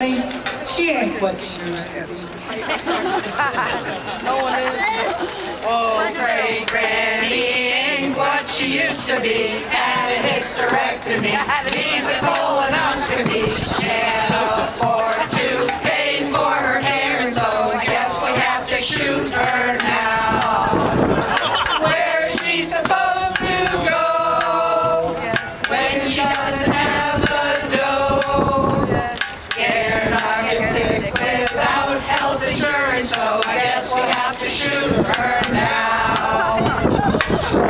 She ain't what she used to be. no one is. Oh, great granny ain't what she used to be. Had a hysterectomy, needs a colonoscopy. Can't afford to pay for her hair, so I guess we have to shoot her now. Where's she supposed to go when she doesn't have insurance, so I guess we have to shoot her now.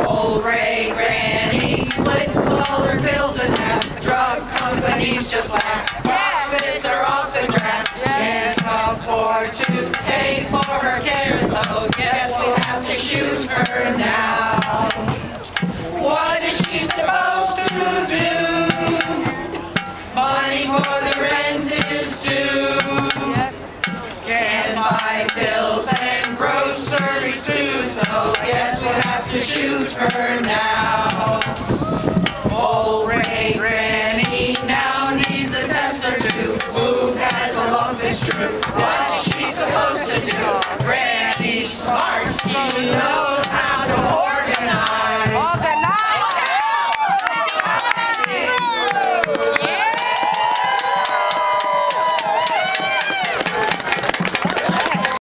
Old Ray Granny splits all her pills in half. Drug companies just laugh. Profits are off the draft. Can't afford to pay for her care, so guess we have to shoot her now. What is she supposed to do? Money for the rent so I guess we'll have to shoot her now. Old Ray Granny now needs a test or two. Wound has a lump, it's true. What's she supposed to do? Granny's smart, she knows.